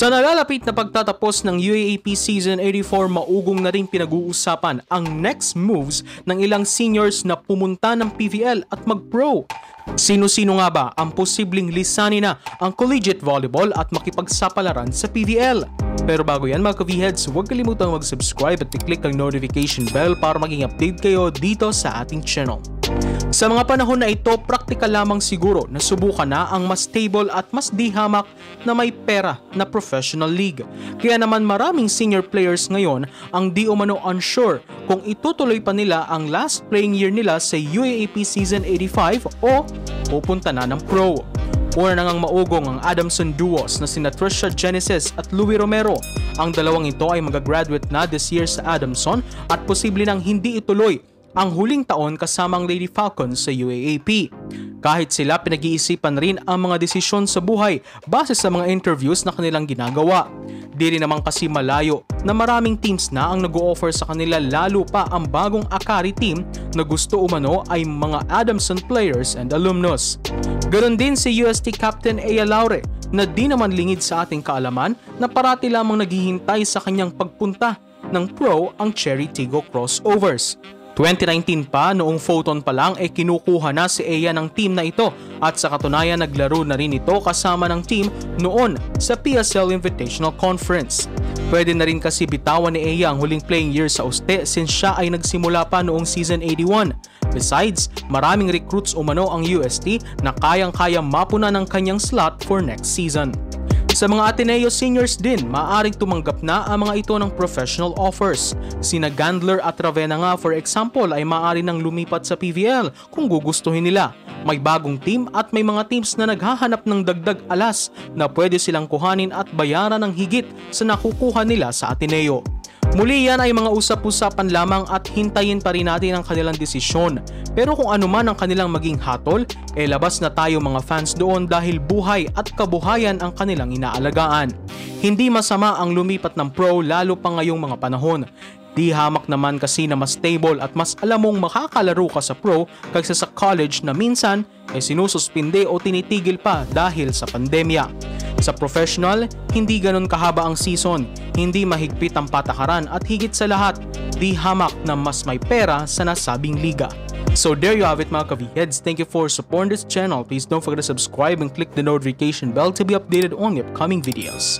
Sa nalalapit na pagtatapos ng UAAP Season 84, maugong na rin pinag-uusapan ang next moves ng ilang seniors na pumunta ng PVL at mag-pro. Sino-sino nga ba ang posibleng lisanin na ang collegiate volleyball at makipagsapalaran sa PVL? Pero bago yan mga ka-V-Heads, huwag kalimutang mag-subscribe at i-click ang notification bell para maging update kayo dito sa ating channel. Sa mga panahon na ito, praktikal lamang siguro na subukan na ang mas stable at mas di hamak na may pera na professional league. Kaya naman maraming senior players ngayon ang di umano unsure kung itutuloy pa nila ang last playing year nila sa UAAP Season 85 o pupunta na ng pro. Una na ngang maugong ang Adamson duos na sina Trisha Genesis at Louie Romero. Ang dalawang ito ay magagraduate na this year sa Adamson at posible nang hindi ituloy ang huling taon kasamang Lady Falcons sa UAAP. Kahit sila pinag-iisipan rin ang mga desisyon sa buhay base sa mga interviews na kanilang ginagawa. Di rin naman kasi malayo na maraming teams na ang nag-o-offer sa kanila lalo pa ang bagong Akari team na gusto umano ay mga Adamson players and alumnus. Ganon din si UST Captain Aya Laure na di naman lingid sa ating kaalaman na parati lamang naghihintay sa kanyang pagpunta ng pro ang Cherry Tigo Crossovers. 2019 pa, noong photon pa lang ay eh, kinukuha na si Eya ng team na ito at sa katunayan naglaro na rin ito kasama ng team noon sa PSL Invitational Conference. Pwede na rin kasi bitawan ni Eya ang huling playing year sa Uste since siya ay nagsimula pa noong season 81. Besides, maraming recruits umano ang UST na kayang-kaya mapuna ng kanyang slot for next season. Sa mga Ateneo seniors din, maaaring tumanggap na ang mga ito ng professional offers. Sina Gandler at Ravenna nga for example ay maaari nang lumipat sa PVL kung gugustuhin nila. May bagong team at may mga teams na naghahanap ng dagdag alas na pwede silang kuhanin at bayaran ng higit sa nakukuha nila sa Ateneo. Muli yan ay mga usap-usapan lamang at hintayin pa rin natin ang kanilang desisyon. Pero kung ano man ang kanilang maging hatol, eh labas na tayo mga fans doon dahil buhay at kabuhayan ang kanilang inaalagaan. Hindi masama ang lumipat ng pro lalo pa ngayong mga panahon. Di hamak naman kasi na mas stable at mas alam mong makakalaro ka sa pro kaysa sa college na minsan ay sinususpinde o tinitigil pa dahil sa pandemya. Sa professional, hindi ganun kahaba ang season, hindi mahigpit ang patakaran at higit sa lahat, di hamak na mas may pera sa nasabing liga. So there you have it mga kaviheads. Thank you for supporting this channel. Please don't forget to subscribe and click the notification bell to be updated on the upcoming videos.